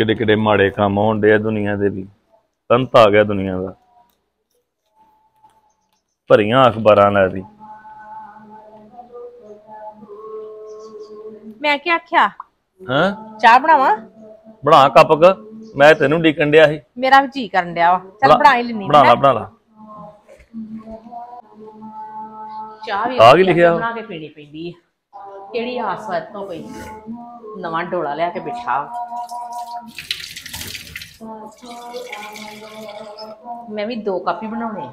ਕਿਹੜੇ ਕਿਹੜੇ ਮਾੜੇ ਕੰਮ ਡਏ ਆ ਦੁਨੀਆ ਦੇ ਵੀ। ਤੰਤ ਆ ਗਿਆ ਦੁਨੀਆ ਦਾ। ਭਰੀਆਂ ਅਖਬਾਰਾਂ ਲੈ ਦੀ ਮੈਂ ਕੀ ਆਖਿਆ? ਹਾਂ? ਚਾਹ ਬਣਾਵਾਂ? ਬਣਾ ਕੱਪਕ ਮੈਂ ਤੈਨੂੰ ਡੀਕਣ ਡਿਆ ਸੀ। ਮੇਰਾ ਵੀ ਜੀ ਕਰਨ ਡਿਆ ਵਾ। ਚੱਲ ਬਣਾ ਹੀ ਲੈਣੀ ਬਣਾ ਲਾ ਬਣਾ ਲਾ। ਚਾਹ ਵੀ ਕੀ ਲਿਖਿਆ ਵਾ? ਬਣਾ ਕੇ ਪੀਣੀ ਪੈਂਦੀ ਕਿਹੜੀ ਆਸ ਵਾ ਤੋਂ ਕੋਈ। ਨਵਾਂ ਢੋਲਾ ਲਿਆ ਕੇ ਬਿਠਾ। ਮੈਂ ਵੀ ਦੋ ਕੱਪ ਬਣਾਉਣੇ ਆ।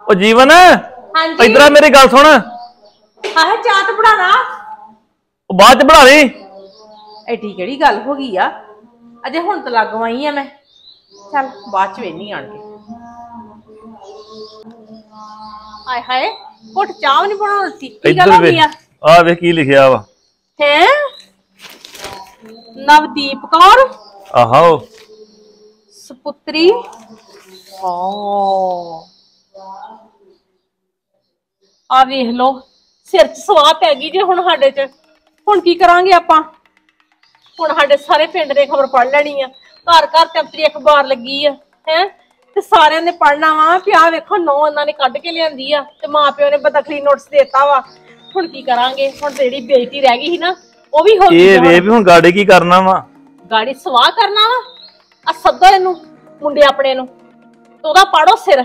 ਉਹ ਜੀਵਨ ਹਾਂਜੀ। ਇਧਰ ਆ ਮੇਰੀ ਗੱਲ ਸੁਣ। ਆਹ ਤਾਂ ਬਣਾਣਾ ਉਹ ਬਾਅਦ ਚ ਬਣਾ ਲਈ। ਐਡੀ ਕਿਹੜੀ ਗੱਲ ਹੋ ਗਈ ਆ? ਅਜੇ ਹੁਣ ਤਾਂ ਲੱਗਵਾਈ ਆ ਮੈਂ। ਚੱਲ ਬਾਅਦ ਚ ਵੇਨੀ ਆਣ ਕੇ। ਹਾਏ ਹਾਏ ਘੁੱਟ ਚਾਹ ਵੀ ਨਹੀਂ ਬਣਾ ਦਿੱਤੀ। ਕੀ ਗੱਲ ਇੱਧਰ ਹੋ ਵੇ ਗਈ ਆ ਆ ਵੇ ਕੀ ਲਿਖਿਆ ਵਾ। ਹੈ? ਨਵਦੀਪ ਕੌਰ? ਆਹੋ ਸੁਪੁੱਤਰੀ? ਓ। ਆ ਵੇਖ ਲੋ ਸਿਰ 'ਚ ਸਵਾਹ ਪੈ ਗਈ ਜੇ ਹੁਣ ਸਾਡੇ 'ਚ। ਹੁਣ ਕੀ ਕਰਾਂਗੇ ਆਪਾਂ? ਹੁਣ ਸਾਡੇ ਸਾਰੇ ਪਿੰਡ ਨੇ ਖਬਰ ਪੜ ਲੈਣੀ ਆ। ਘਰ ਘਰ ਤੇ ਆਪਣੀ ਅਖਬਾਰ ਲੱਗੀ ਆ ਹੈ? ਤੇ ਸਾਰਿਆਂ ਨੇ ਪੜਨਾ ਵਾ ਵੀ ਆਹ ਵੇਖੋ ਨੋ ਉਹਨਾਂ ਨੇ ਕੱਢ ਕੇ ਲਿਆਂਦੀ ਆ ਤੇ ਮਾਪਿਓ ਨੇ ਬਦਖਲੀ ਨੋਟਿਸ ਦੇਤਾ ਵਾ। ਹੁਣ ਕੀ ਕਰਾਂਗੇ? ਹੁਣ ਤੇ ਜਿਹੜੀ ਬੇਇੱਜ਼ਤੀ ਰਹਿ ਗਈ ਸੀ ਨਾ ਉਹ ਵੀ ਹੋ ਗਈ ਇਹ। ਵੇ ਵੀ ਹੁਣ ਗਾੜੀ ਕੀ ਕਰਨਾ ਵਾ। ਗਾੜੀ ਸਵਾਹ ਕਰਨਾ ਵਾ? ਆ ਸੱਦੋ ਇਹਨੂੰ ਮੁੰਡੇ ਆਪਣੇ ਨੂੰ। ਤੇ ਉਹਦਾ ਪਾੜੋ ਸਿਰ।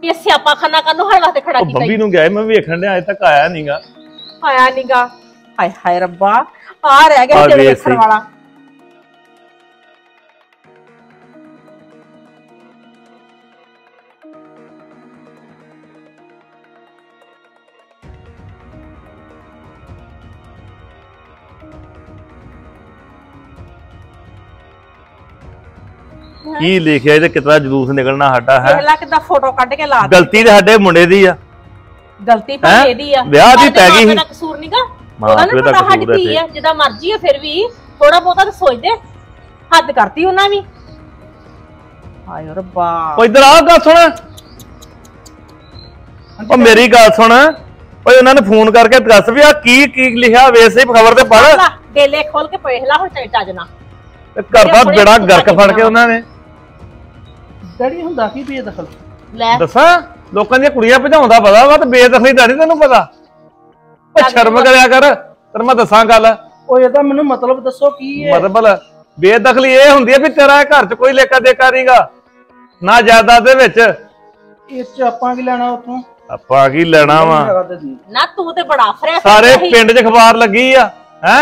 ਵੀ ਇਹ ਸਿਆਪਾ ਖਾਨਾ ਕਾਨੂੰ ਹਰ ਵਾਸਤੇ ਖੜਾ ਉਹ ਕੀਤਾ ਬੱਬੀ ਈ। ਨੂੰ ਗਿਆ ਸੀ, ਮੈਂ ਵੇਖਣ ਡਿਆ ਅਜੇ ਤੱਕ ਆਇਆ ਨਹੀਂਗਾ ਆਇਆ ਨੀਗਾ ਹਾਏ ਹਾਏ ਰੱਬਾ ਆ ਰਹਿ ਗਿਆ ਆ ਤੇਰੇ ਵੇਖ। ਵਾਲਾ। ਕੀ ਲਿਖਿਆ ਇਹਦੇ ਕਿਤਨਾ ਜਲੂਸ ਨਿਕਲਣਾ ਸਾਡਾ ਹੈ? ਕਿਦਾਂ ਫੋਟੋ ਕੱਢ ਕੇ ਲਾ ਗਲਤੀ ਤੇ ਸਾਡੇ ਮੁੰਡੇ ਦੀ ਆ। ਗਲਤੀ? ਪਰ ਇਹਦੀ ਆ। ਵਿਆਹ ਦੀ ਪੈ ਗਈ ਸੀ। ਕਸੂਰ ਉਹਦਾ ਪਿਓ ਨਾ ਦਾ ਪਤਾ ਸਾਡੀ ਧੀ ਆ ਜਿਹਦਾ ਮਰਜ਼ੀ ਆ ਫਿਰ ਵੀ। ਥੋੜਾ ਬਹੁਤਾ ਤਾਂ ਸੋਚਦੇ ਹੱਦ ਕਰਤੀ ਉਹਨਾਂ ਵੀ। ਹਾਏ ਰੱਬਾ। ਉਹ ਇਧਰ ਆ ਗੱਲ ਸੁਣ। ਉਹ ਮੇਰੀ ਗੱਲ ਸੁਣ। ਓਏ ਉਹਨਾਂ ਨੇ ਫੋਨ ਕਰਕੇ ਦੱਸ ਵੀ ਆ ਕੀ ਕੀ ਲਿਖਿਆ ਵੇਸੇ ਖਬਰ ਤੇ ਪੜ ਲਾ ਡੇਲੇ ਖੋਲ ਕੇ ਪੇਖ ਲਾ ਹੁਣ ਚੱਜ ਨਾ ਤੇ ਘਰ ਦਾ ਬੇੜਾ ਗਰਕ ਫੜ ਕੇ ਉਹਨਾਂ ਨੇ। ਡੈਡੀ ਹੁੰਦਾ ਕੀ ਬੇਦਖਲ? ਲੈ। ਦੱਸਾਂ? ਲੋਕਾਂ ਦੀਆਂ ਕੁੜੀਆਂ ਭਜਾਉਂਦਾ ਪਤਾ ਵਾ ਤੇ ਬੇਦਖਲੀ ਦਾ ਨਹੀਂ ਤੈਨੂੰ ਪਤਾ। ਓ ਸ਼ਰਮ ਕਰਿਆ ਕਰ ਤੈਨੂੰ ਮੈਂ ਦੱਸਾਂ ਗੱਲ। ਉਹ ਇਹਦਾ ਮੈਨੂੰ ਮਤਲਬ ਦੱਸੋ ਕੀ ਹੈ? ਮਤਲਬ ਬੇਦਖਲੀ ਇਹ ਹੁੰਦੀ ਹੈ ਵੀ ਤੇਰਾ ਘਰ 'ਚ ਕੋਈ ਲੇਖਾ ਦੇਖਾ ਨਹੀਂਗਾ ਨਾ ਜਾਇਦਾਦ ਦੇ ਵਿੱਚ। ਇਹ ਚ ਆਪਾਂ ਕੀ ਲੈਣਾ ਉਤੋਂ ਆਪਾਂ ਕੀ ਲੈਣਾ ਵਾ? ਨਾ ਤੂੰ ਤੇ ਬੜਾ ਫਰਿਆ ਸਾਰੇ। ਪਿੰਡ 'ਚ ਅਖਬਾਰ ਲੱਗੀ ਆ ਹੈ?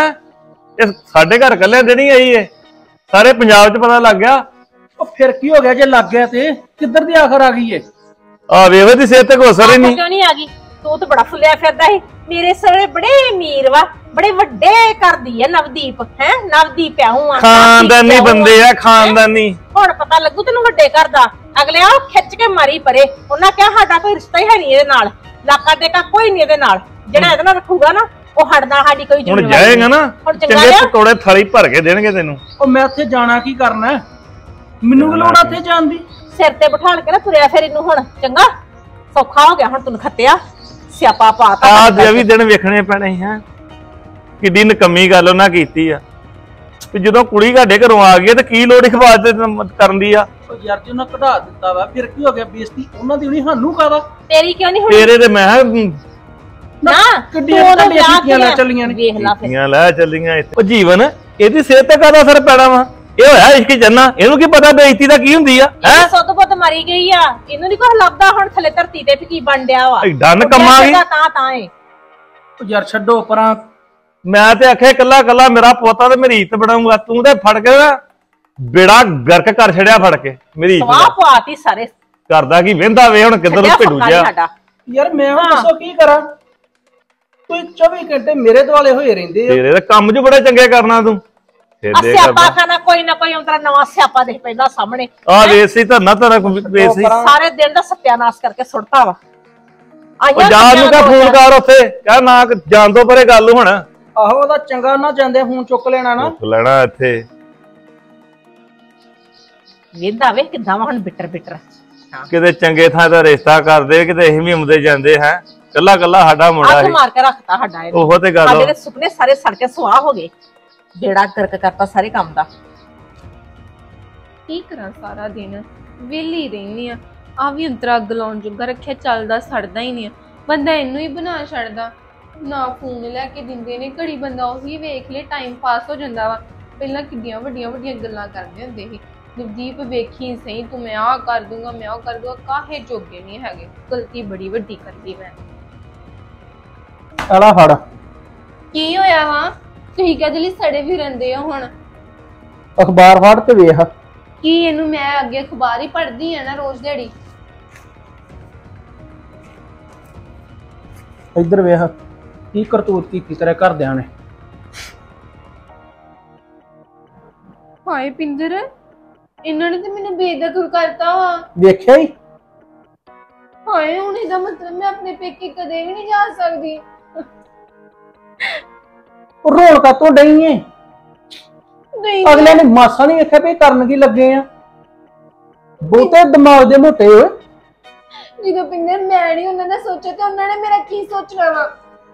ਇਹ ਸਾਡੇ ਘਰ ਕੱਲਿਆਂ ਦੇ ਨਹੀਂ ਆਈ ਏ ਸਾਰੇ ਪੰਜਾਬ 'ਚ ਪਤਾ ਲੱਗ ਗਿਆ ਉਹ ਫਿਰ ਕੀ ਹੋ ਗਿਆ ਜੇ ਲੱਗ ਗਿਆ ਤੇ? ਕਿੱਧਰ ਦੀ ਆਖਰ ਆ ਗਈ ਏ? ਆ ਵੇਖ ਦੀ ਸਿਹਤ ਤੇ ਹੀ ਆਪ ਨਹੀਂ। ਕਿਉਂ ਨਹੀਂ ਆ ਗਈ? ਤੂੰ ਤੇ ਬੜਾ ਫੁੱਲਿਆ ਫਿਰਦਾ ਸੀ ਮੇਰੇ ਸਾਰੇ ਬੜੇ ਅਮੀਰ ਵਾ ਬੜੇ ਵੱਡੇ ਕਰਦੀ ਆ ਨਵਦੀਪ ਹੈ? ਨਵਦੀਪ ਆਉਂ ਆ ਖਾਨਦਾਨੀ ਬੰਦੇ ਆ? ਖਾਨਦਾਨੀ। ਹੁਣ ਪਤਾ ਲੱਗੂ ਤੈਨੂੰ ਵੱਡੇ ਕਰਦਾ ਅਗਲੇ ਆ ਖਿੱਚ ਕੇ ਮਾਰੀ ਪਰੇ। ਉਹਨਾਂ ਕਿਹਾ ਸਾਡਾ ਕੋਈ ਰਿਸ਼ਤਾ ਹੀ ਹੈ ਨਹੀਂ ਇਹਦੇ ਨਾਲ। ਲਾਕਾ ਟੇਕਾ ਕੋਈ ਨਹੀਂ ਇਹਦੇ ਨਾਲ। ਜਿਹੜਾ ਇਹਦੇ ਨਾਲ ਰੱਖੂਗਾ ਨਾ ਉਹ ਹਟਦਾ ਸਾਡੀ ਕੋਈ ਹੁਣ ਜ਼ਿੰਮੇਵਾਰੀ ਜਾਏਗਾ। ਨਾ ਹੁਣ ਚੰਗਾ ਚੰਗੇ ਰਿਹਾ ਪਕੌੜੇ ਥਾਲੀ ਭਰ ਕੇ ਦੇਣਗੇ ਤੈਨੂੰ। ਉਹ ਮੈਂ ਉੱਥੇ ਜਾਣਾ ਕੀ ਕਰਨਾ? ਹੈ? ਮੈਨੂੰ ਕੀ ਲੋੜ ਉੱਥੇ ਜਾਣ ਦੀ? ਸਿਰ ਤੇ ਬਿਠਾਲ ਕੇ ਨਾ ਤੁਰਿਆ ਫਿਰ ਇਹਨੂੰ ਹੁਣ ਚੰਗਾ? ਸੌਖਾ ਹੋ ਗਿਆ ਹੁਣ ਤੈਨੂੰ ਖੱਤਿਆ ਸਿਆਪਾ ਪਾਤਾ ਆ ਦੇ ਵੀ ਦਿਨ ਵੇਖਣੇ ਪੈਣੇ ਹੈ। ਕਿੱਡੀ ਨਕਮੀ ਗੱਲ ਉਹਨਾਂ ਕੀਤੀ ਆ। ਵੀ ਜਦੋਂ ਕੁੜੀ ਸਾਡੇ ਘਰੋਂ ਆ ਗਈ ਤੇ ਕੀ ਲੋੜ ਇਖਬਾਰ ਤੇ ਕਰਨ ਦੀ ਆ? ਉਹ ਯਾਰ ਜੀ ਉਹਨਾਂ ਕਢਾ ਦਿੱਤਾ ਵਾ ਫਿਰ ਕੀ ਹੋ ਗਿਆ ਬੇਇੱਜ਼ਤੀ? ਉਹਨਾਂ ਦੀ ਨਹੀਂ ਸਾਨੂੰ ਕਾਦਾ ਤੇਰੀ ਕਿਉਂ ਨਹੀਂ ਹੋਣੀ? ਤੇਰੇ ਤੇ ਮੈਂ ਨਾ ਕਿੱਡੀਆਂ ਤੂੰ ਲੈ। ਚੱਲੀਆਂ ਨੇ। ਵੇਖ ਲਾ ਫਿਰ। ਲੈ ਚੱਲੀਆਂ ਇੱਥੇ। ਉਹ ਜੀਵਨ ਇਹਦੀ ਸਿਹਤ ਤੇ ਕਾਹਦਾ ਅਸਰ ਪੈਣਾ ਵਾ? ਇਹ ਹੋਇਆ ਇਸ਼ਕ ਜੰਨਾ? ਇਹਨੂੰ ਕੀ ਪਤਾ ਬੇਇੱਜ਼ਤੀ ਦਾ ਕੀ ਹੁੰਦੀ ਆ? ਹੈ? ਸੁੱਧ ਬੁੱਧ ਮਰੀ ਗਈ ਆ। ਇਹਨੂੰ ਨਹੀਂ ਕੁਛ ਲੱਭਦਾ ਹੁਣ ਥੱਲੇ ਧਰਤੀ ਤੇ ਵੀ ਕੀ ਬਣ ਡਿਆ ਵਾ। ਐਡਾ ਨਕੰਮਾ ਵੀ। ਤਾਂ ਤਾਂ ਏ। ਉਹ ਯਾਰ ਛੱਡੋ ਪਰਾਂ। ਮੈਂ ਤੇ ਆਖਿਆ ਕੱਲਾ ਕੱਲਾ ਮੇਰਾ ਪੋਤਾ ਤੇ ਮੇਰੀ ਇੱਜ਼ਤ ਬਣਾਉਂਗਾ ਤੂੰ ਤੇ ਫੜ ਕੇ ਨਾ ਬੇੜਾ ਗਰਕ ਕਰ ਛੜਿਆ ਫੜ ਕੇ ਮੇਰੀ ਇੱਜ਼ਤ ਸਵਾਹ ਪਵਾਤੀ ਸਾਰੇ। ਕਰਦਾ ਕੀ ਵਹਿੰਦਾ ਵੇ ਹੁਣ ਕਿੱਧਰ ਨੂੰ ਭਿੜੂ ਸਾਡਾ। ਯਾਰ ਮੈਂ ਹੁਣ। ਦੱਸੋ ਕੀ ਕਰਾਂ? ਕੋਈ 24 ਘੰਟੇ ਮੇਰੇ ਦੁਆਲੇ ਹੋਏ ਰਹਿੰਦੇ ਆ। ਤੇਰੇ ਤਾਂ ਕੰਮ 'ਚ ਬੜੇ ਚੰਗੇ ਕਰਨਾ ਤੂੰ। ਆ ਫੇਰ ਦੇ ਸਿਆਪਾ ਖਾਨਾ ਕੋਈ ਨਾ ਕੋਈ ਉਂਤਰਾ ਨਵਾਂ ਸਿਆਪਾ ਦੇਖ ਪੈਂਦਾ ਸਾਹਮਣੇ। ਆ ਵੇਸੀ ਧਰਨਾ ਤੇਰਾ ਵੇਸੀ। ਸਾਰੇ ਦਿਨ ਦਾ ਸਤਿਆਨਾਸ਼ ਕਰਕੇ ਸੁੱਟਤਾ ਵਾ। ਆਈਆਂ ਜਾ ਨੂੰ ਕਹ ਫੋਨ ਕਰ ਉੱਥੇ। ਕਹ ਨਾ ਕਿ ਜਾਣ ਤੋਂ ਪਰੇ ਗੱਲ ਹੁਣ। ਆਹੋ ਉਹਦਾ ਚੰਗਾ ਨਾ ਜਾਂਦੇ ਫੋਨ ਚੁੱਕ ਲੈਣਾ ਨਾ। ਲੈਣਾ ਇੱਥੇ। ਵੇਂਦਾ ਵੇ ਕਿੱਦਾਂ ਵਾ ਹੁਣ ਬਿੱਟਰ ਬਿੱਟਰ। ਹਾਂ। ਕਿਤੇ ਚੰਗੇ ਥਾਂ ਦਾ ਰਿਸ਼ਤਾ ਕਰਦੇ ਕਿਤੇ ਅਸੀਂ ਵੀ ਆਉਂਦੇ ਜਾਂਦੇ ਹੈ। ਕੱਲਾ ਕੱਲਾ ਸਾਡਾ ਮੁੰਡਾ ਅੱਖ ਸੀ। ਮਾਰ ਕੇ ਰੱਖਤਾ ਸਾਡਾ ਇਹਨੇ। ਉਹੋ ਤੇ ਗੱਲ ਸਾਡੇ। ਦੇ ਸੁਪਨੇ ਸਾਰੇ ਸੜ ਕੇ ਸੁਆਹ ਹੋ ਗਏ। ਜਿਹੜਾ ਕਰਕ ਕਰਤਾ ਸਾਰੇ ਕੰਮ ਦਾ। ਕੀ ਕਰਾਂ ਸਾਰਾ ਦਿਨ? ਵਿਹਲੀ ਰਹਿੰਦੀ ਆ ਆ ਵੀ ਅੰਤਰਾ ਅੱਗ ਲਾਉਣ ਜੋਗਾ ਰੱਖਿਆ ਚੱਲਦਾ ਸੜਦਾ ਹੀ ਨਹੀਂ ਆ। ਬੰਦਾ ਇਹਨੂੰ ਹੀ ਬਣਾ ਛੱਡਦਾ। ਨਾ ਫੋਨ ਲੈ ਕੇ ਦਿੰਦੇ ਨੇ ਘੜੀ ਬੰਦਾ ਉਹੀ ਵੇਖ ਲੇ ਟਾਈਮ ਪਾਸ ਹੋ ਜਾਂਦਾ ਵਾ। ਪਹਿਲਾਂ ਕਿੱਡੀਆਂ ਵੱਡੀਆਂ ਵੱਡੀਆਂ ਗੱਲਾਂ ਕਰਦੇ ਹੁੰਦੇ ਸੀ। ਨਵਦੀਪ ਵੇਖੀ ਸਹੀ ਤੂੰ ਮੈਂ ਆਹ ਕਰ ਦੂੰਗਾ ਮੈਂ ਉਹ ਕਰ ਦੂੰਗਾ ਕਾਹੇ ਜੋਗੇ ਨਹੀਂ ਹੈਗੇ। ਗਲਤੀ ਬੜੀ ਵੱਡੀ ਕਰ ਲਈ ਮੈਂ। ਆਲਾ ਫੜ। ਕੀ ਹੋਇਆ ਵਾ? ਤੁਸੀਂ ਕਦੇ ਲਈ ਸੜੇ ਵੀ ਰਹਿੰਦੇ ਹੋ ਹੁਣ? ਅਖਬਾਰ ਫੜ ਤੇ ਵੇਖ। ਕੀ ਇਹਨੂੰ ਮੈਂ ਅੱਗੇ ਅਖਬਾਰ ਹੀ ਪੜ੍ਹਦੀ ਆ ਨਾ ਰੋਜ਼ ਦਿਹਾੜੀ? ਇੱਧਰ ਵੇਖ ਕੀ ਕਰਤੂਤ ਕੀਤੀ ਤੇਰੇ ਘਰਦਿਆਂ ਨੇ? ਹਾਏ ਪਿੰਦਰ ਇਹਨਾਂ ਨੇ ਤੇ ਮੈਨੂੰ ਬੇਦਖਲ ਕਰਤਾ ਵਾ। ਵੇਖਿਆ ਹੀ ਹਾਏ ਹੁਣ ਇਹਦਾ ਮਤਲਬ ਮੈਂ ਆਪਣੇ ਪੇਕੇ ਕਦੇ ਵੀ ਨਹੀਂ ਜਾ ਸਕਦੀ। ਉਹ ਰੋਣ ਕਾਤੋਂ ਡਈ ਏ। ਨਹੀਂ। ਅਗਲੇ ਨੇ ਮਾਸਾ ਨਹੀਂ ਵੇਖਿਆ ਵੀ ਇਹ ਕਰਨ ਕੀ ਲੱਗੇ ਆ? ਬਹੁਤੇ ਦਿਮਾਗ ਦੇ ਮੋਟੇ ਓਏ। ਜਦੋਂ ਪਿੰਦਰ ਮੈਂ ਨਹੀਂ ਉਹਨਾਂ ਦਾ ਸੋਚਿਆ ਤੇ ਉਹਨਾਂ ਨੇ ਮੇਰਾ ਕੀ ਸੋਚਣਾ ਵਾ?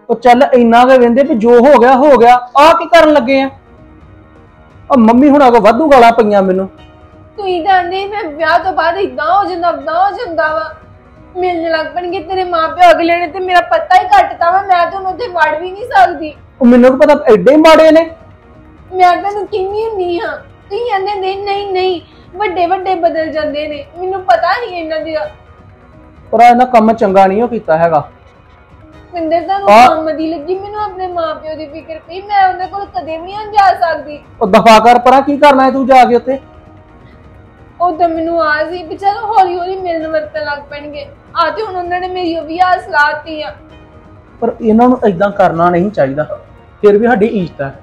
ਉਹ ਚੱਲ ਇੰਨਾ ਕੇ ਵੇਂਦੇ ਵੀ ਜੋ ਹੋ ਗਿਆ ਹੋ ਗਿਆ। ਆ ਕੀ ਕਰਨ ਲੱਗੇ ਆ? ਆ ਮੰਮੀ ਹੁਣ ਅਗੋ ਵਾਧੂ ਗਾਲਾਂ ਪਈਆਂ ਮੈਨੂੰ। ਤੁਸੀਂ ਜਾਣਦੇ ਮੈਂ ਵਿਆਹ ਤੋਂ ਬਾਅਦ ਇਦਾਂ ਹੋ ਜਾਂਦਾ ਉਦਾਂ ਹੋ ਜਾਂਦਾ ਵਾ। ਮਿਲਣ ਲੱਗ ਪਣਗੇ ਤੇਰੇ ਮਾਪਿਓ ਅਗਲੇ ਨੇ ਤੇ ਮੇਰਾ ਪਤਾ ਹੀ ਕੱਟਤਾ ਵਾ ਮੈਂ ਤਾਂ ਉਹਨੂੰ ਤੇ ਵੜ ਵੀ ਨਹੀਂ ਸਕਦੀ। ਉਹ ਮੈਨੂੰ ਕੀ ਪਤਾ ਐਡੇ ਮਾੜੇ ਨੇ। ਮੈਂ ਤੈਨੂੰ ਕਿੰਨੀ ਹੁੰਦੀ ਹਾਂ ਤੁਸੀਂ ਕਹਿੰਦੇ ਨੇ ਨਹੀਂ ਨਹੀਂ ਵੱਡੇ ਵੱਡੇ ਬਦਲ ਜਾਂਦੇ ਨੇ। ਮੈਨੂੰ ਪਤਾ ਨਹੀਂ ਇਹਨਾਂ ਦਾ ਪਰ ਇਹਨਾਂ ਕੰਮ ਚੰਗਾ ਨਹੀਂ ਉਹ ਕੀਤਾ ਹੈਗਾ। ਪਿੰਦਰ ਤੁਹਾਨੂੰ ਆ- ਕੰਮ ਦੀ ਲੱਗੀ ਮੈਨੂੰ ਆਪਣੇ ਮਾਪਿਓ ਦੀ ਫਿਕਰ ਪਈ ਮੈਂ ਉਹਨਾਂ ਕੋਲ ਕਦੇ ਵੀ ਨਹੀਂ ਜਾ ਸਕਦੀ। ਉਹ ਦਫਾ ਕਰ ਪਰਾਂ ਕੀ ਕਰਨਾ ਹੈ ਤੂੰ ਜਾ ਕੇ ਉੱਥੇ? ਉਹ ਤਾਂ ਮੈਨੂੰ ਆ ਸੀ ਵੀ ਚਲੋ ਹੌਲੀ ਹੌਲੀ ਮਿਲਣ ਵਰਤਣ ਲੱਗ ਪੈਣਗੇ। ਆ ਤੇ ਹੁਣ ਉਹਨਾਂ ਨੇ ਮੇਰੀ ਉਹ ਵੀ ਆਸ ਲਾਤੀ ਆ। ਪਰ ਇਹਨਾਂ ਨੂੰ ਇਦਾਂ ਕਰਨਾ ਨਹੀਂ ਚਾਹੀਦਾ। ਫਿਰ ਵੀ ਸਾਡੀ ਇੱਜ਼ਤ ਹੈ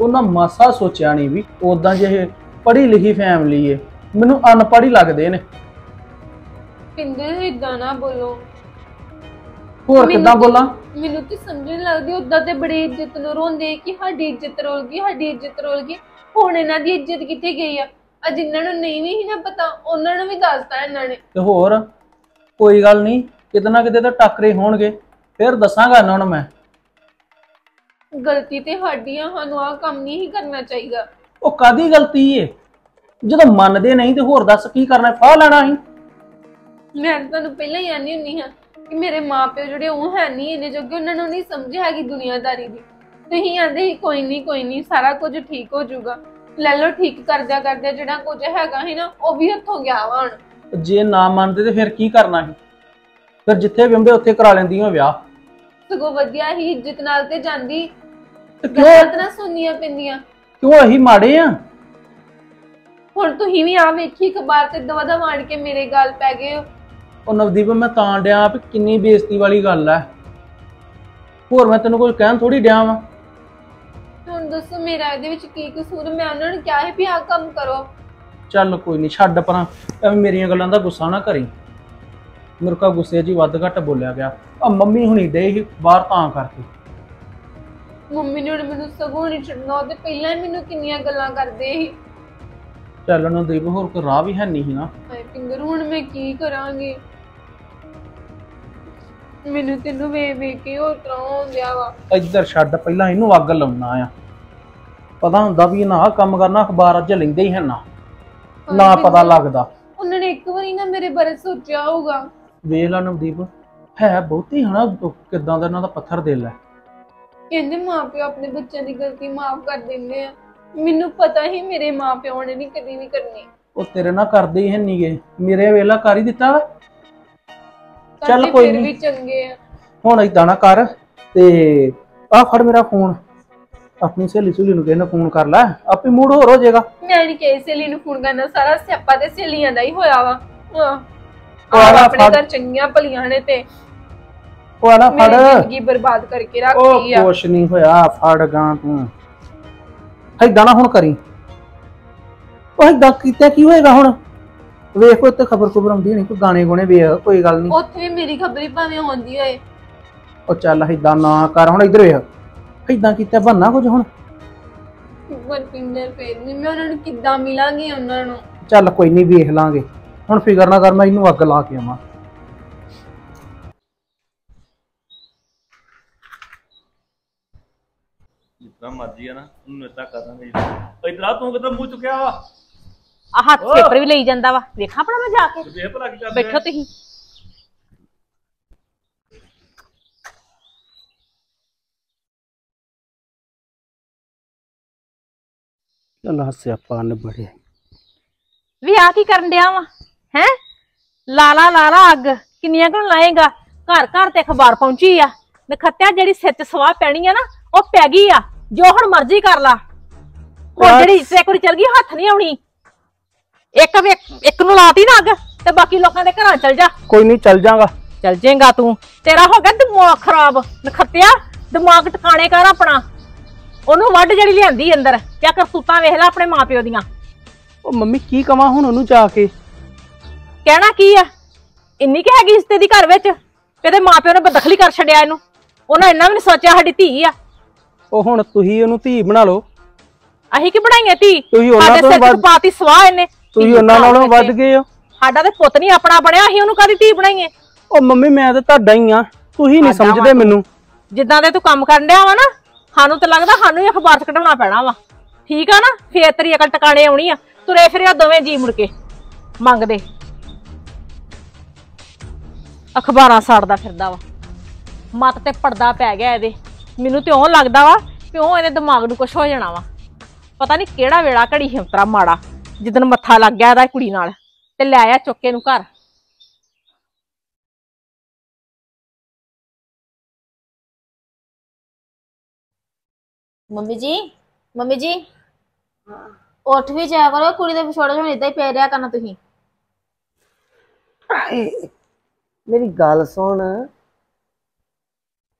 ਉਹਨਾਂ ਮਾਸਾ ਸੋਚਿਆ ਨਹੀਂ ਵੀ ਉਦਾਂ ਜਿਹੇ ਪੜ੍ਹੀ ਲਿਖੀ ਫੈਮਿਲੀ ਏ ਮੈਨੂੰ ਅਨਪੜ੍ਹ ਹੀ ਲੱਗਦੇ ਨੇ। ਪਿੰਦਰ ਇਦਾਂ ਨਾ ਬੋਲੋ। ਹੋਰ ਮੈਨੂੰ ਕਿੱਦਾਂ ਬੋਲਾਂ? ਮੈਨੂੰ ਤੇ ਸਮਝ ਨਹੀਂ ਲੱਗਦੀ ਉਦਾਂ ਤੇ ਬੜੀ ਇੱਜ਼ਤ ਨੂੰ ਰੋਂਦੇ ਕਿ ਸਾਡੀ ਇੱਜ਼ਤ ਰੋਲ ਗਈ ਸਾਡੀ ਇੱਜ਼ਤ ਰੋਲ ਗਈ। ਹੁਣ ਇਹਨਾਂ ਦੀ ਇੱਜ਼ਤ ਕਿੱਥੇ ਗਈ ਆ? ਆ ਜਿਨ੍ਹਾਂ ਨੂੰ ਨਹੀਂ ਵੀ ਸੀ ਨਾ ਪਤਾ ਉਹਨਾਂ ਨੂੰ ਵੀ ਦੱਸਤਾ ਇਹਨਾਂ ਨੇ। ਤੇ ਹੋਰ ਕੋਈ ਗੱਲ ਨਹੀਂ ਕਿਤੇ ਨਾ ਕਿਤੇ ਤਾਂ ਟੱਕਰੇ ਹੋਣਗੇ। ਫਿਰ ਦੱਸਾਂਗਾ ਇਹਨਾਂ ਨੂੰ ਮੈਂ। ਗਲਤੀ ਤੇ ਸਾਡੀ ਆ ਸਾਨੂੰ ਆਹ ਕੰਮ ਨਹੀਂ ਹੀ ਕਰਨਾ ਚਾਹੀਦਾ। ਉਹ ਕਾਦੀ ਗਲਤੀ ਏ? ਜਦੋਂ ਮੰਨਦੇ ਨਹੀਂ ਤੇ ਹੋਰ ਦੱਸ ਕੀ ਕਰਨਾ ਫਾਹ ਲੈਣਾ ਸੀ ਮੈਂ ਤਾਂ ਤੁਹਾਨੂੰ ਪਹਿਲਾਂ ਹੀ ਆਨੀ ਹੁੰਨੀ ਹਾਂ ਕਿ ਮੇਰੇ ਮਾਪਿਓ ਜਿਹੜੇ ਉਹ ਹੈ ਨਹੀਂ ਇਹਨੇ ਜੋਗੇ ਉਹਨਾਂ ਨੂੰ ਨਹੀਂ ਸਮਝ ਹੈਗੀ ਦੁਨੀਆਦਾਰੀ ਦੀ। ਤੁਸੀਂ ਆਂਦੇ ਸੀ ਕੋਈ ਨਹੀਂ ਕੋਈ ਨਹੀਂ ਸਾਰਾ ਕੁਝ ਠੀਕ ਹੋ ਜਾਊਗਾ। ਲੈ ਲਓ ਠੀਕ ਕਰਦਿਆਂ ਕਰਦਿਆਂ ਜਿਹੜਾ ਕੁਝ ਹੈਗਾ ਸੀ ਨਾ ਉਹ ਵੀ ਹੱਥੋਂ ਗਿਆ ਵਾ ਹੁਣ। ਜੇ ਨਾ ਮੰਨਦੇ ਤੇ ਫਿਰ ਕੀ ਕਰਨਾ ਸੀ? ਫਿਰ ਜਿੱਥੇ ਵੀ ਹੁੰਦੇ ਉੱਥੇ ਕਰਾ ਲੈਂਦੀਆਂ ਵਿਆਹ। ਸਗੋਂ ਵਧੀਆ ਹੀ ਇੱਜ਼ਤ ਨਾਲ ਤੇ ਜਾਂਦੀ। ਤੇ ਕਿਉਂ ਗੱਲਾਂ ਤਾਂ ਨਾ ਸੁਣਨੀਆਂ ਪੈਂਦੀਆਂ। ਕਿਉਂ ਅਸੀਂ ਮਾੜੇ ਆ? ਹੁਣ ਤੁਸੀਂ ਵੀ ਆ ਵੇਖੀ ਅਖਬਾਰ ਤੇ ਦਵਾ ਦਵਾ ਆਣ ਕੇ ਮੇਰੇ ਗੱਲ ਪੈ ਗਏ ਹੋ। ਉਹ ਨਵਦੀਪ ਮੈਂ ਤਾਂ ਡਿਆ ਵੀ ਕਿੰਨੀ ਬੇਇੱਜ਼ਤੀ ਵਾਲੀ ਗੱਲ ਐ ਹੋਰ ਮੈਂ ਤੈਨੂੰ ਕੁਝ ਕਹਿਣ ਥੋੜੀ ਡਿਆ ਵਾਂ। ਹੁਣ ਦੱਸੋ ਮੇਰਾ ਇਹਦੇ ਵਿੱਚ ਕੀ ਕਸੂਰ? ਮੈਂ ਉਹਨਾਂ ਨੂੰ ਕਿਹਾ ਹੈ ਵੀ ਆਹ ਕੰਮ ਕਰੋ। ਚੱਲ ਕੋਈ ਨਹੀਂ ਛੱਡ ਪਰਾਂ। ਐਵੇਂ ਮੇਰੀਆਂ ਗੱਲਾਂ ਦਾ ਗੁੱਸਾ ਨਾ ਕਰੀ। ਮੇਰੇ ਕਾ ਗੁੱਸੇ ਹੀ ਵੱਧ ਘੱਟ ਬੋਲਿਆ ਗਿਆ। ਆ ਮੰਮੀ ਹੁਣੀ ਡੇ ਹੀ ਬਾਹਰ ਤਾਂ ਕਰਕੇ। ਮੰਮੀ ਨੇ ਹੁਣ ਮੈਨੂੰ ਸਗੋਂ ਨਹੀਂ ਛੱਡਣਾ ਉਹ ਤੇ ਪਹਿਲਾਂ ਹੀ ਮੈਨੂੰ ਕਿੰਨੀਆਂ ਗੱਲਾਂ ਕਰਦੇ ਸੀ। ਚੱਲ ਨਵਦੀਪ ਹੋਰ ਕੋਈ ਰਾਹ ਵੀ ਹੈ ਨਹੀਂ ਸੀ ਨਾ। ਹਾਏ ਪਿੰਦਰ ਹੁਣ ਮੈਂ ਕੀ ਕਰਾਂਗੀ? ਮੈਨੂੰ ਤੈਨੂੰ ਵੇ ਵੇ ਕੇ ਹੋਰ ਤਰ੍ਹਾਂ ਹੁੰਦਿਆ ਵਾ। ਇੱਧਰ ਛੱਡ ਪਹਿਲਾਂ ਇਹਨੂੰ ਅੱਗ ਲਾਉਣਾ ਆ। ਪਤਾ ਹੁੰਦਾ ਵੀ ਨਾ ਕੰਮ ਕਰਨਾ ਅਖਬਾਰ ਅੱਜ ਲੈਂਦੇ ਹੀ ਹੈ ਨਾ। ਨਾ ਪਤਾ ਲੱਗਦਾ। ਉਹਨਾਂ ਨੇ ਇੱਕ ਵਾਰੀ ਨਾ ਮੇਰੇ ਬਾਰੇ ਸੋਚਿਆ ਹੋਊਗਾ। ਵੇਖ ਲਾ ਨਵਦੀਪ ਹੈ ਬਹੁਤੀ ਹਨਾ ਕਿਦਾਂ ਦਾ ਇਹਨਾਂ ਦਾ ਪੱਥਰ ਦਿਲ ਹੈ। ਕਹਿੰਦੇ ਮਾਪਿਓ ਆਪਣੇ ਬੱਚਿਆਂ ਦੀ ਗਲਤੀ ਮਾਫ ਕਰ ਦਿੰਦੇ ਆ। ਮੈਨੂੰ ਪਤਾ ਹੀ ਮੇਰੇ ਮਾਪਿਓ ਨੇ ਨਹੀਂ ਕਦੀ ਵੀ ਕਰਨੀ। ਉਹ ਤੇਰੇ ਨਾਲ ਕਰਦੇ ਹੀ ਨਹੀਂਗੇ। ਮੇਰੇ ਵੇਲਾ ਕਰ ਹੀ ਦਿੱਤਾ ਵਾ। ਚੱਲ ਕੋਈ ਫਿਰ। ਵੀ ਚੰਗੇ ਆ। ਹੁਣ ਏਦਾਂ ਨਾ ਕਰ ਤੇ ਆਹ ਫੜ ਮੇਰਾ ਫੋਨ। ਆਪਣੀ ਸਹੇਲੀ ਸੁਲੀ ਨੂੰ ਕਹਿੰਦਾ ਫੋਨ ਕਰ ਲੈ। ਆਪੇ ਮੂਡ ਹੋਰ ਹੋ ਜਾਏਗਾ। ਮੈਂ ਨਹੀਂ ਕਿਸੇ ਸਹੇਲੀ ਨੂੰ ਫੋਨ ਕਰਨਾ। ਸਾਰਾ ਸਿਆਪਾ ਤੇ ਸਹੇਲੀਆਂ ਦਾ ਹੀ ਹੋਇਆ ਵਾ। ਹਾਂ। ਆਪਣੇ ਫੜ। ਘਰ ਚੰਗੀਆਂ ਭਲੀਆਂ ਨੇ ਤੇ ਉਹ ਆਲਾ ਫੜ। ਮੇਰੀ ਜ਼ਿੰਦਗੀ ਬਰਬਾਦ ਕਰਕੇ ਉਹ ਰੱਖੀ ਆ। ਕੁਛ ਨਹੀਂ ਹੋਇਆ ਫੜ ਗਾ ਤੂੰ। ਏਦਾਂ ਨਾ ਹੁਣ ਕਰੀ। ਉਹ ਏਦਾਂ ਕੀਤਾ ਕੀ ਹੋਏਗਾ ਹੁਣ? ਵੇਖ ਕੋਈ ਤੇ ਖਬਰ ਖਬਰ ਆਉਂਦੀ ਨਹੀਂ ਕੋਈ ਗਾਣੇ ਗੋਣੇ ਵੇਖ ਕੋਈ ਗੱਲ ਨਹੀਂ। ਉੱਥੇ ਵੀ ਮੇਰੀ ਖਬਰ ਹੀ ਭਾਵੇਂ ਹੁੰਦੀ ਹੋਏ। ਉਹ ਚੱਲ ਏਦਾਂ ਨਾ ਕਰ ਹੁਣ ਇੱਧਰ ਵੇਖ। ਏਦਾਂ ਕੀਤਾ ਬੰਨਾ ਕੁਝ ਹੁਣ? ਪਰ ਪਿੰਡਰ ਫੇਰ ਨਹੀਂ ਮੈਂ ਉਹਨਾਂ ਨੂੰ ਕਿੱਦਾਂ ਮਿਲਾਂਗੀ ਉਹਨਾਂ ਨੂੰ? ਚੱਲ ਕੋਈ ਨਹੀਂ ਵੇਖ ਲਾਂਗੇ। ਹੁਣ ਫਿਕਰ ਨਾ ਕਰ ਮੈਂ ਇਹਨੂੰ ਅੱਗ ਲਾ ਕੇ ਆਵਾਂ। ਜਿੱਦਾਂ ਮਰਜ਼ੀ ਆ ਨਾ ਉਹਨੂੰ ਇਦਾਂ ਕਰਾਂਗੇ ਇਧਰ ਤੂੰ ਕਿਦਾਂ ਮੂੰਹ ਚੁੱਕਿਆ ਵਾ? ਆ ਹੱਥ ਪੇਪਰ ਵੀ ਲਈ ਜਾਂਦਾ ਵਾ। ਵੇਖਾਂ ਆਪਣਾ ਮੈਂ ਜਾ ਕੇ। ਤੇ ਭਲਾ ਕੀ ਕਰਦੇ ਬੈਠੋ ਤੁਸੀਂ। ਚੱਲ ਹੱਸਿਆ ਪਾ ਨਿਬੜਿਆ ਵੀ ਆ ਕੀ ਕਰਨ ਡਿਆ ਵਾ? ਹੈ? ਲਾਲਾ ਲਾਲਾ ਅੱਗ ਕਿੰਨੀਆਂ ਕੁ ਲਾਏਗਾ? ਘਰ ਘਰ ਤੇ ਅਖਬਾਰ ਪਹੁੰਚੀ ਆ। ਨਖੱਤਿਆ ਜਿਹੜੀ ਸਿਰ 'ਚ ਸਵਾਹ ਪੈਣੀ ਆ ਨਾ ਉਹ ਪੈ ਗਈ ਆ। ਜੋ ਹੁਣ ਮਰਜ਼ੀ ਕਰ ਲਾ। ਹੁਣ ਜਿਹੜੀ ਇੱਕ ਵਾਰੀ ਚਲ ਗਈ ਹੱਥ ਨਹੀਂ ਆਉਣੀ। ਇੱਕ ਵੇ- ਇੱਕ ਨੂੰ ਲਾਤੀ ਨਾ ਅੱਗ ਤੇ ਬਾਕੀ ਲੋਕਾਂ ਦੇ ਘਰਾਂ ਚਲ ਜਾ। ਕੋਈ ਨਹੀਂ ਚੱਲ ਜਾਗਾ ਚਲ ਜੇਗਾ ਤੂੰ। ਤੇਰਾ ਹੋ ਗਿਆ ਦਿਮਾਗ ਖਰਾਬ ਨਖੱਤਿਆ। ਦਿਮਾਗ ਟਿਕਾਣੇ ਕਰ ਆਪਣਾ। ਉਹਨੂੰ ਵੱਢ ਜਿਹੜੀ ਲਿਆਂਦੀ ਅੰਦਰ। ਕਿਆ ਕਰਤੂਤਾਂ ਵੇਖ ਲੈ ਆਪਣੇ ਮਾਪਿਓ ਦੀਆਂ। ਉਹ ਮੰਮੀ ਕੀ ਕਵਾਂ ਹੁਣ ਉਹਨੂੰ ਜਾ ਕੇ? ਕਹਿਣਾ ਕੀ ਆ? ਇੰਨੀ ਕਿ ਹੈਗੀ ਇਸਤੇ ਦੀ ਘਰ ਵਿੱਚ? ਇਹਦੇ ਮਾਪਿਓ ਨੇ ਬਦਖਲੀ ਕਰ ਛੱਡਿਆ ਇਹਨੂੰ। ਉਹਨਾਂ ਇੰਨਾ ਵੀ ਨਹੀਂ ਸੋਚਿਆ ਸਾਡੀ ਧੀ ਆ। ਉਹ ਹੁਣ ਤੁਸੀਂ ਉਹਨੂੰ ਧੀ ਬਣਾ ਲਓ। ਅਸੀਂ ਕੀ ਬਣਾਈਏ ਧੀ? ਤੁਸੀਂ ਉਹਨਾਂ ਸਾਡੇ ਤੋਂ ਸਿਰ ਵੱਧ- ਪਾਤੀ ਸਵਾਹ ਇਹਨੇ। ਤੁਸੀਂ ਧੀ ਉਹਨਾਂ ਨਾਲੋਂ। ਵੱਧ ਗਏ ਹੋ। ਸਾਡਾ ਤੇ ਪੁੱਤ ਨਹੀਂ ਆਪਣਾ ਬਣਿਆ ਅਸੀਂ ਉਹਨੂੰ ਕਾਦੀ ਧੀ ਬਣਾਈਏ? ਉਹ ਮੰਮੀ ਮੈਂ ਤਾਂ ਤੁਹਾਡਾ ਹੀ ਆ ਤੁਸੀਂ ਨਹੀਂ ਸਾਡਾ ਸਮਝਦੇ ਵਾ। ਮੈਨੂੰ। ਜਿੱਦਾਂ ਦੇ ਤੂੰ ਕੰਮ ਕਰਨ ਡਿਆ ਵਾ ਨਾ ਸਾਨੂੰ ਤਾਂ ਲੱਗਦਾ ਸਾਨੂੰ ਹੀ ਅਖਬਾਰ ਚ ਕਢਾਉਣਾ ਪੈਣਾ ਵਾ। ਠੀਕ ਆ ਨਾ? ਫੇਰ ਤੇਰੀ ਅਕਲ ਟਿਕਾਣੇ ਆਉਣੀ ਆ। ਤੁਰੇ ਫਿਰਿਆ ਦੋਵੇਂ ਜੀ ਮੁੜ ਕੇ। ਮੰਗਦੇ ਅਖਬਾਰਾਂ ਸਾੜਦਾ ਫਿਰਦਾ ਵਾ। ਮੱਤ ਤੇ ਪਰਦਾ ਪੈ ਗਿਆ ਇਹਦੇ। ਮੈਨੂੰ ਤੇ ਉਹ ਲੱਗਦਾ ਵਾ ਕਿ ਉਹ ਇਹਦੇ ਦਿਮਾਗ ਨੂੰ ਕੁਝ ਹੋ ਜਾਣਾ ਵਾ। ਪਤਾ ਨਹੀਂ ਕਿਹੜਾ ਵੇੜਾ ਘੜੀ ਹਿੰਤਰਾ ਮਾੜਾ ਜਿੱਦਨ ਮੱਥਾ ਲੱਗ ਗਿਆ ਇਹਦਾ ਕੁੜੀ ਨਾਲ ਤੇ ਲੈ ਆਇਆ ਚੁੱਕੇ ਨੂੰ ਘਰ। ਮੰਮੀ ਜੀ ਮੰਮੀ ਜੀ। ਉੱਠ ਵੀ ਜਾਇਆ ਕਰੋ ਕੁੜੀ ਦੇ ਵਿਛੋੜੇ ਹੁਣ ਇਦਾਂ ਹੀ ਪੈ ਰਿਹਾ ਕਰਨਾ ਤੁਸੀਂ। ਮੇਰੀ ਗੱਲ ਸੁਣ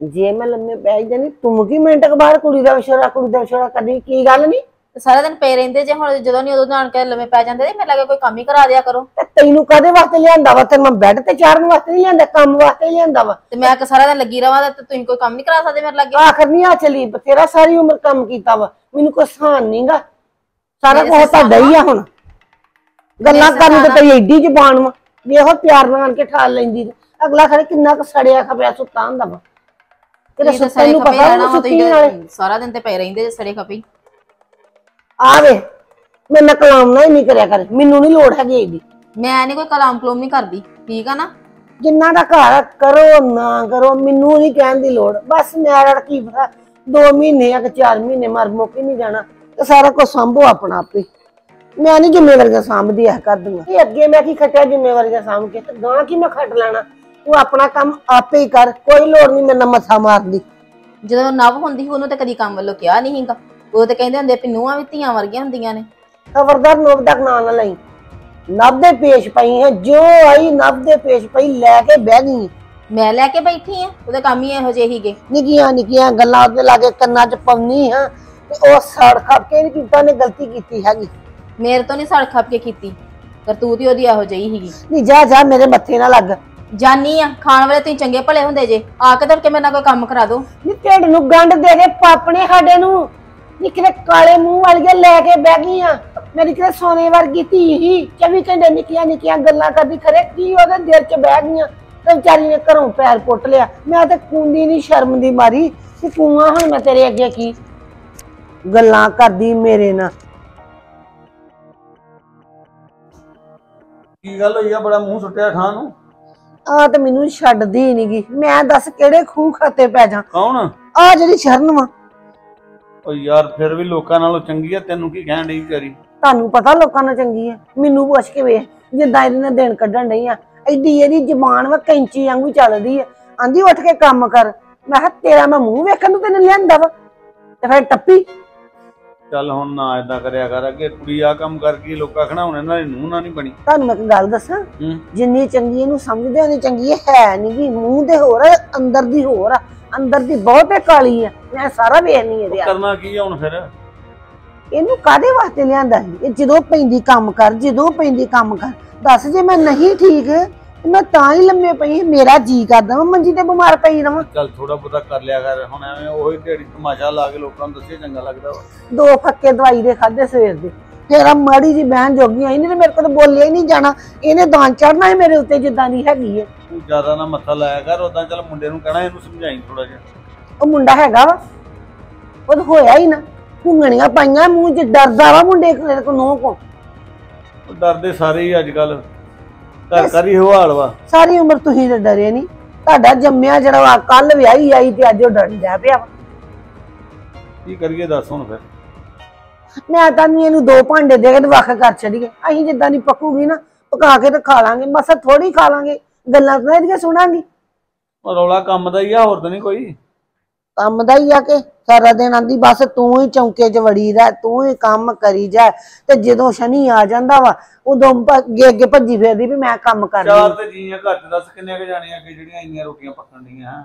ਜੇ ਮੈਂ ਲੰਮੇ ਪੈ ਜਾਨੀ ਤੂੰ ਕੀ ਮਿੰਟ ਕੁ ਬਾਅਦ ਕੁੜੀ ਦਾ ਵਿਸ਼ਰਾ ਕੁੜੀ ਦਾ ਵਿਸ਼ਰਾ ਕਰਨੀ ਕੀ ਗੱਲ ਨਹੀਂ ਤੇ ਸਾਰਾ ਦਿਨ ਪਏ ਰਹਿੰਦੇ ਜੇ ਹੁਣ ਜਦੋਂ ਨਹੀਂ ਉਦੋਂ ਜਾਣ ਕੇ ਲੰਮੇ ਪੈ ਜਾਂਦੇ ਤੇ ਮੇਰੇ ਲੱਗੇ ਕੋਈ ਕੰਮ ਹੀ ਕਰਾ ਦਿਆ ਕਰੋ। ਤੇ ਤੈਨੂੰ ਕਾਦੇ ਵਾਸਤੇ ਲਿਆਂਦਾ ਵਾ? ਤੈਨੂੰ ਮੈਂ ਬੈੱਡ ਤੇ ਚਾੜਨ ਵਾਸਤੇ ਨਹੀਂ ਲਿਆਂਦਾ ਕੰਮ ਵਾਸਤੇ ਹੀ ਲਿਆਂਦਾ ਵਾ? ਤੇ ਮੈਂ ਕਿ ਸਾਰਾ ਦਿਨ ਲੱਗੀ ਰਵਾਂ ਤੇ ਤੁਸੀਂ ਕੋਈ ਕੰਮ ਨਹੀਂ ਕਰਾ ਸਕਦੇ ਮੇਰੇ ਲੱਗੇ? ਆਖਰ ਨਹੀਂ ਆ ਚਲੀ ਬਥੇਰਾ ਸਾਰੀ ਉਮਰ ਕੰਮ ਕੀਤਾ ਵਾ। ਮੈਨੂੰ ਕੋਈ ਸਹਾਨ ਨਹੀਂਗਾ। ਸਾਰਾ ਕੁਝ ਤੁਹਾਡਾ ਹੀ ਆ ਹੁਣ। ਗੱਲਾਂ ਕਰਨ ਤੇ ਤੇਰੀ ਐਡੀ ਜ਼ਬਾਨ ਵਾ ਵੀ ਇਹੋ ਪਿਆਰ ਨਾਲ ਆਣ ਕੇ ਠਾਲ ਲੈਂਦੀ ਤੇ। ਅਗਲਾ ਖਰੇ ਕਿੰਨਾ ਕੁ ਸੜਿਆ ਖਪਿਆ ਸੁੱਤਾ ਹੁੰਦਾ ਵਾ। ਤੇਰੇ ਤੁਸੀਂ ਤਾਂ ਸੁੱਤੇ ਨੂੰ ਪਤਾ ਵਾ ਸੁੱਤੀ ਨਾਲੇ ਸਾਰਾ ਦਿਨ ਤੇ ਪਏ ਰਹਿੰਦੇ ਜੇ ਸੜੇ ਖਪੇ। ਆਵੇ ਮੈਂ ਨਾ ਕਲਾਮਣਾ ਹੀ ਨਹੀਂ ਕਰਿਆ ਕਰ ਮੈਨੂੰ ਨਹੀਂ ਲੋੜ ਹੈਗੀ ਇਹਦੀ। ਮੈਂ ਨਹੀਂ ਕੋਈ ਕਲਾਮ ਕਲੂਮ ਨਹੀਂ ਕਰਦੀ ਠੀਕ ਆ ਨਾ? ਜਿੰਨਾ ਦਾ ਘਰ ਕਰੋ ਨਾ ਕਰੋ ਮੈਨੂੰ ਨਹੀਂ ਕਹਿਣ ਦੀ ਲੋੜ। ਬਸ ਮੈਂ ਕੀ ਪਤਾ 2 ਮਹੀਨੇ ਜਾਂ 4 ਮਹੀਨੇ ਮਰ ਮੁੱਕ ਨਹੀਂ ਜਾਣਾ ਤੇ ਸਾਰਾ ਕੁਝ ਸੰਭੋ ਆਪਣਾ ਆਪੇ ਮੈਂ ਨਹੀਂ ਜ਼ਿੰਮੇਵਾਰੀਆਂ ਸਾਂਭਦੀ ਆ ਕਰ ਦੂੰਗਾ ਇਹ ਅੱਗੇ ਮੈਂ ਕੀ ਖੱਟਿਆ ਜ਼ਿੰਮੇਵਾਰੀਆਂ ਸਾਂਭ ਕੇ ਤੇ ਗਾਂ ਕੀ ਮੈਂ ਖੱਟ ਲੈਣਾ? ਤੂੰ ਆਪਣਾ ਕੰਮ ਆਪੇ ਹੀ ਕਰ ਕੋਈ ਲੋੜ ਨਹੀਂ ਮੇਰੇ ਨਾਲ ਮੱਥਾ ਮਾਰਦੀ ਜਦੋਂ ਨਵ ਹੁੰਦੀ ਸੀ ਉਹਨੂੰ ਤੇ ਕਦੀ ਕੰਮ ਵੱਲੋਂ ਕਿਹਾ ਨਹੀਂ ਸੀਗਾ। ਉਹ ਤੇ ਕਹਿੰਦੇ ਹੁੰਦੇ ਵੀ ਨੂੰਹਾਂ ਵੀ ਧੀਆਂ ਵਰਗੀਆਂ ਹੁੰਦੀਆਂ ਨੇ। ਖਬਰਦਾਰ ਨੋਬ ਤੱਕ ਨਾ ਨਾ ਲਈ। ਨਬ ਦੇ ਪੇਸ਼ ਪਈ ਹੈ ਜੋ ਆਈ ਨਬ ਦੇ ਪੇਸ਼ ਪਈ ਲੈ ਕੇ ਬਹਿ ਗਈ। ਮੈਂ ਲੈ ਕੇ ਬੈਠੀ ਆ ਉਹਦੇ ਕੰਮ ਹੀ ਇਹੋ ਜਿਹੇ ਹੀਗੇ ਨਿੱਕੀਆਂ ਨਿੱਕੀਆਂ ਗੱਲਾਂ ਉਹਦੇ ਲਾਗੇ ਕੰਨਾਂ 'ਚ ਪਾਉਣੀ ਹਾਂ ਤੇ ਉਹ ਸੜ ਖੱਪ ਕੇ ਨਹੀਂ ਕੀਤਾ ਨੇ ਗਲਤੀ ਕੀਤੀ ਹੈਗੀ। ਮੇਰੇ ਤੋਂ ਨਹੀਂ ਸੜ ਖੱਪ ਕੇ ਕੀਤੀ ਕਰਤੂਤ ਹੀ ਉਹਦੀ ਇਹੋ ਜਿਹੀ ਹੀਗੀ ਨਹੀਂ ਜਾ ਜਾ ਮੇਰੇ ਮੱਥੇ ਨਾ ਲੱਗ। ਜਾਨੀ ਆ ਖਾਣ ਵਾਲੇ ਤੁਸੀਂ ਚੰਗੇ ਭਲੇ ਹੁੰਦੇ ਜੇ। ਆ ਕੇ ਤੜਕੇ ਮੇਰੇ ਨਾਲ ਕੋਈ ਕੰਮ ਕਰਾ ਦਿਓ ਨੀ ਢਿੱਡ ਨੂੰ ਗੰਢ ਦੇ ਕੇ ਪਾਪਣੇ ਸਾਡੇ ਨੂੰ। ਨੀ ਕਿਤੇ ਕਾਲੇ ਮੂੰਹ ਵਾਲੀਆਂ ਲੈ ਕੇ ਬਹਿ ਗਈਆਂ। ਮੇਰੀ ਕਿਤੇ ਸੋਨੇ ਵਰਗੀ ਧੀ ਹੀ। 24 ਘੰਟੇ ਨਿੱਕੀਆਂ ਨਿੱਕੀਆਂ ਗੱਲਾਂ ਕਰਦੀ ਖਰੇ ਕੀ ਉਹਦੇ ਦਿਲ 'ਚ ਬਹਿ ਗਈਆਂ। ਤੇ ਵਿਚਾਰੀ ਨੇ ਘਰੋਂ ਪੈਰ ਪੁੱਟ ਲਿਆ। ਮੈਂ ਤੇ ਕੁੰਦੀ ਨਹੀਂ ਸ਼ਰਮ ਦੀ ਮਾਰੀ। ਕਿ ਕੂਆਂ ਹੁਣ ਮੈਂ ਤੇਰੇ ਅੱਗੇ ਕੀ ਗੱਲਾਂ ਕਰਦੀ ਮੇਰੇ ਨਾਲ। ਕੀ ਗੱਲ ਹੋਈ ਆ? ਬੜਾ ਮੂੰਹ ਸੁੱਟਿਆ ਖਾਂ ਨੂੰ। ਆ ਤੇ ਮੈਨੂੰ ਛੱਡਦੀ ਨਹੀਂਗੀ ਮੈਂ ਦੱਸ ਕਿਹੜੇ ਖੂਹ ਖਾਤੇ ਪੈ ਜਾ। ਕੌਣ? ਆ ਜਿਹੜੀ ਸ਼ਰਨ ਵਾ। ਓ ਯਾਰ ਫਿਰ ਵੀ ਲੋਕਾਂ ਨਾਲੋਂ ਚੰਗੀ ਆ ਤੈਨੂੰ ਕੀ ਕਹਿਣ ਡਈ ਵਿਚਾਰੀ? ਤੁਹਾਨੂੰ ਪਤਾ ਲੋਕਾਂ ਨਾਲ ਚੰਗੀ ਹੈ ਮੈਨੂੰ ਪੁੱਛ ਕੇ ਵੇਖ ਜਿੱਦਾਂ ਇਹਦੇ ਨਾਲ ਦਿਨ ਕੱਢਣ ਡਈ ਆ। ਐਡੀ ਇਹਦੀ ਜ਼ਬਾਨ ਵਾ ਕੈਂਚੀ ਵਾਂਗੂ ਚੱਲਦੀ ਆ। ਆਂਦੀ ਉੱਠ ਕੇ ਕੰਮ ਕਰ। ਮੈਂ ਕਿਹਾ ਤੇਰਾ ਮੈਂ ਮੂੰਹ ਵੇਖਣ ਨੂੰ ਤੈਨੂੰ ਲਿਆਂਦਾ ਵਾ। ਤੇ ਫਿਰ ਟੱਪੀ। ਚੱਲ ਹੁਣ ਨਾ ਏਦਾਂ ਕਰਿਆ ਕਰ ਅੱਗੇ ਕੁੜੀ ਆ ਕੰਮ ਕਰ ਗਈ ਲੋਕਾਂ ਖਣਾ ਹੁਣ ਇਹਨਾਂ ਦੀ ਨੂੰਹ ਨਾ ਨਹੀਂ ਬਣੀ। ਤੁਹਾਨੂੰ ਮੈਂ ਇੱਕ ਗੱਲ ਦੱਸਾਂ? ਹੂੰ। ਜਿੰਨੀ ਚੰਗੀ ਇਹਨੂੰ ਸਮਝਦੇ ਉਹਨੀ ਚੰਗੀ ਹੈ ਨਹੀਂ ਵੀ ਮੂੰਹ ਦੇ ਹੋਰ ਆ, ਅੰਦਰ ਦੀ ਹੋਰ ਆ ਅੰਦਰ ਦੀ ਬਹੁਤੇ ਕਾਲੀ ਆ ਮੈਂ ਸਾਰਾ ਵੇਖਣੀ ਇਹਦੇ ਆ। ਕਰਨਾ ਕੀ ਆ ਹੁਣ ਫਿਰ? ਇਹਨੂੰ ਕਾਦੇ ਵਾਸਤੇ ਲਿਆਂਦਾ ਸੀ ਇਹ ਜਦੋਂ ਪੈਂਦੀ ਕੰਮ ਕਰ ਜਦੋਂ ਪੈਂਦੀ ਕੰਮ ਕਰ ਦੱਸ ਜੇ ਮੈਂ ਨਹੀਂ ਠੀਕ ਮੈਂ ਤਾਂ ਹੀ ਲੰਮੇ ਪਈ ਮੇਰਾ ਜੀ ਕਰਦਾ ਮੈਂ ਮੰਜੀ ਤੇ ਬਿਮਾਰ ਪਈ ਰਵਾਂ। ਚੱਲ ਥੋੜਾ ਬਹੁਤਾ ਕਰ ਲਿਆ ਕਰ ਹੁਣ ਐਵੇਂ ਉਹੀ ਢੇੜੀ ਤਮਾਸ਼ਾ ਲਾ ਕੇ ਲੋਕਾਂ ਨੂੰ ਦੱਸੇ ਚੰਗਾ ਲੱਗਦਾ ਵਾ। ਦੋ ਫੱਕੇ ਦਵਾਈ ਦੇ ਖਾਦੇ ਸਵੇਰ ਦੇ। ਆ ਮਾੜੀ ਜੀ ਬਹਿਣ ਜੋਗੀ ਆਈ ਨਹੀਂ ਮੇਰੇ ਕੋਲ ਤਾਂ ਬੋਲਿਆ ਹੀ ਨਹੀਂ ਜਾਣਾ। ਇਹਨੇ ਦਾਨ ਚੜਨਾ ਹੈ ਮੇਰੇ ਉੱਤੇ ਜਿੱਦਾਂ ਦੀ ਹੈਗੀ ਹੈ। ਤੂੰ ਜ਼ਿਆਦਾ ਨਾ ਮੱਥਾ ਲਾਇਆ ਕਰ ਉਦਾਂ ਚੱਲ ਮੁੰਡੇ ਨੂੰ ਕਹਿਣਾ ਇਹਨੂੰ ਸਮਝਾਈ ਥੋੜਾ ਜਿਹਾ। ਉਹ ਮੁੰਡਾ ਹੈਗਾ ਵਾ। ਉਹ ਤਾਂ ਹੋਇਆ ਹੀ ਨਾ। ਘੁੰਗਣੀਆਂ ਪਾਈਆਂ ਮੂੰਹ 'ਚ ਡਰਦਾ ਵਾ ਮੁੰਡੇ ਕੋ ਨੋ ਕੋ ਉਹ ਡਰਦੇ ਸਾਰੇ ਹੀ ਅੱਜ ਕੱਲ ਘਰ ਘਰ ਹੀ ਹਵਾਲ ਵਾ। ਸਾਰੀ ਉਮਰ ਤੁਸੀਂ ਤਾਂ ਡਰੇ ਨਹੀਂ। ਤੁਹਾਡਾ ਜੰਮਿਆ ਜਿਹੜਾ ਕੱਲ ਵਿਆਹੀ ਆਈ ਤੇ ਅੱਜ ਉਹ ਡਰਨ ਜਾ ਪਿਆ ਵਾ। ਕੀ ਕਰੀਏ ਦੱਸ ਹੁਣ ਫਿਰ। ਮੈਂ ਤਾਂ ਨਹੀਂ ਇਹਨੂੰ ਦੋ ਭਾਂਡੇ ਦੇ ਕੇ ਤੇ ਵੱਖ ਕਰ ਛੜੀਏ ਅਸੀਂ ਜਿੱਦਾਂ ਦੀ ਪੱਕੂਗੀ ਨਾ ਪਕਾ ਕੇ ਤੇ ਖਾ ਲਾਂਗੇ। ਮਸਾ ਥੋੜੀ ਖਾ ਲਾਂਗੇ। ਗੱਲਾਂ ਤਾਂ ਇਹਦੀਆਂ ਸੁਣਾਂਗੀ। ਉਹ ਰੌਲਾ ਕੰਮ ਦਾ ਹੀ ਆ ਹੋਰ ਤਾਂ ਨਹੀਂ ਕੋਈ। ਕੰਮ ਦਾ ਹੀ ਆ ਕਿ ਸਾਰਾ ਦਿਨ ਆਂਦੀ ਬਸ ਤੂੰ ਹੀ ਚੌਂਕੇ 'ਚ ਵੜੀ ਰਹਿ ਤੂੰ ਹੀ ਕੰਮ ਕਰੀ ਜਾ। ਤੇ ਜਦੋਂ ਸ਼ਨੀ ਆ ਜਾਂਦਾ ਵਾ ਉਦੋਂ ਭ- ਅੱਗੇ ਅੱਗੇ ਭੱਜੀ ਫਿਰਦੀ ਵੀ ਮੈਂ ਕੰਮ ਕਰਨੀ ਚਾਰ ਤੇ ਜੀਆਂ ਚ ਦੱਸ ਕਿੰਨੇ ਕੁ ਜਾਣੀਆਂ ਕਿ ਜਿਹੜੀਆਂ ਇੰਨੀਆਂ ਰੋਟੀਆਂ ਪੱਕਣ ਡੀਆਂ